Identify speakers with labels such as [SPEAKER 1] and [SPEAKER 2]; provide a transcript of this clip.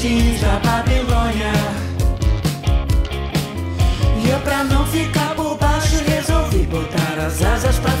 [SPEAKER 1] jeans da Babilônia. E eu pra não ficar por baixo resolvi botar as asas pra.